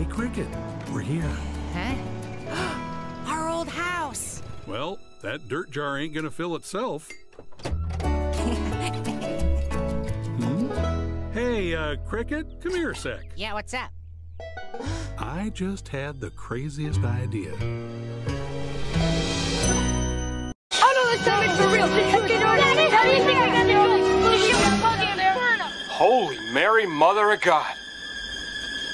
Hey, Cricket, we're here. Huh? Our old house. Well, that dirt jar ain't gonna fill itself. hmm? Hey, uh, Cricket, come here a sec. Yeah, what's up? I just had the craziest idea. Oh no, this time it's for real. Holy Mary, Mother of God!